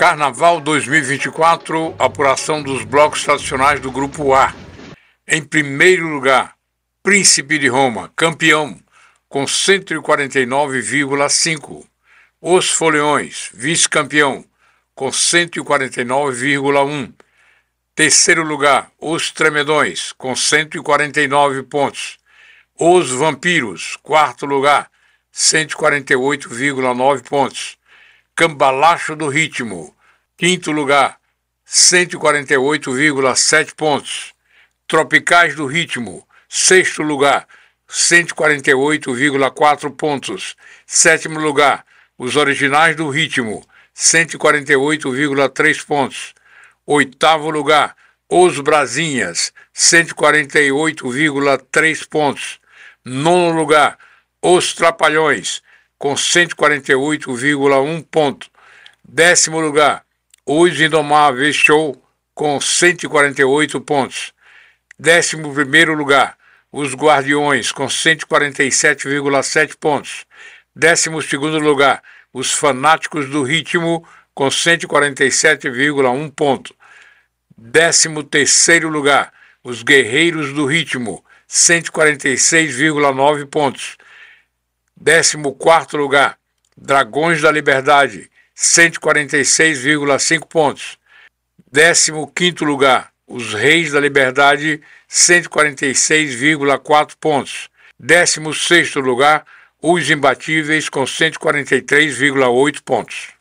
Carnaval 2024, apuração dos blocos tradicionais do Grupo A. Em primeiro lugar, Príncipe de Roma, campeão, com 149,5. Os Foliões, vice-campeão, com 149,1. Terceiro lugar, Os Tremedões, com 149 pontos. Os Vampiros, quarto lugar, 148,9 pontos. Cambalacho do Ritmo, quinto lugar, 148,7 pontos. Tropicais do Ritmo, sexto lugar, 148,4 pontos. Sétimo lugar, Os Originais do Ritmo, 148,3 pontos. Oitavo lugar, Os Brasinhas, 148,3 pontos. Nono lugar, Os Trapalhões, com 148,1 pontos. Décimo lugar, Os Indomáveis Show, com 148 pontos. Décimo primeiro lugar, Os Guardiões, com 147,7 pontos. Décimo segundo lugar, Os Fanáticos do Ritmo, com 147,1 ponto. Décimo terceiro lugar, Os Guerreiros do Ritmo, 146,9 pontos. 14 lugar, Dragões da Liberdade, 146,5 pontos. 15 lugar, Os Reis da Liberdade, 146,4 pontos. 16 lugar, Os Imbatíveis, com 143,8 pontos.